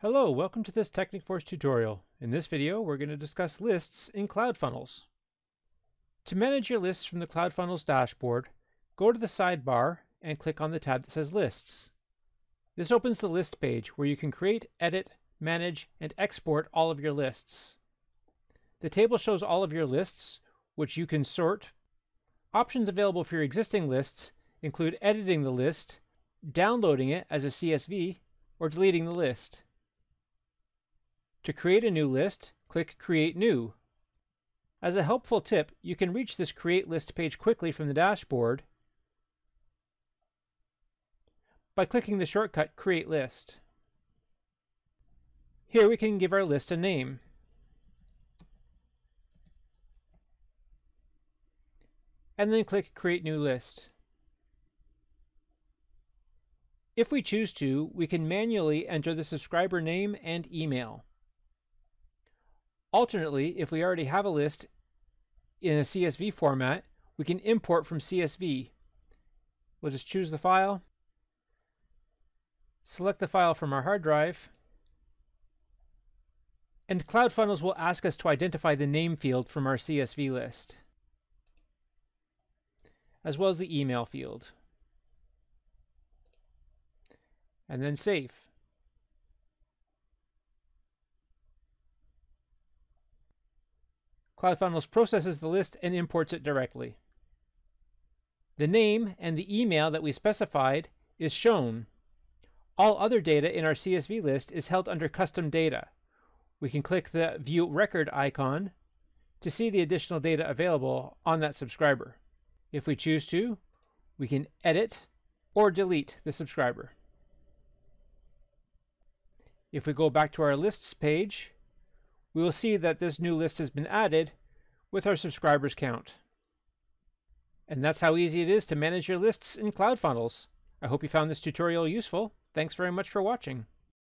Hello, welcome to this Teknikforce tutorial. In this video, we're going to discuss lists in CloudFunnels. To manage your lists from the CloudFunnels dashboard, go to the sidebar and click on the tab that says Lists. This opens the list page where you can create, edit, manage, and export all of your lists. The table shows all of your lists, which you can sort. Options available for your existing lists include editing the list, downloading it as a CSV, or deleting the list. To create a new list, click Create New. As a helpful tip, you can reach this Create List page quickly from the dashboard by clicking the shortcut Create List. Here we can give our list a name. And then click Create New List. If we choose to, we can manually enter the subscriber name and email. Alternately, if we already have a list in a CSV format, we can import from CSV. We'll just choose the file, select the file from our hard drive, and CloudFunnels will ask us to identify the name field from our CSV list, as well as the email field. And then save. CloudFunnels processes the list and imports it directly. The name and the email that we specified is shown. All other data in our CSV list is held under custom data. We can click the View Record icon to see the additional data available on that subscriber. If we choose to, we can edit or delete the subscriber. If we go back to our lists page, we will see that this new list has been added with our subscribers count. And that's how easy it is to manage your lists in CloudFunnels. I hope you found this tutorial useful. Thanks very much for watching.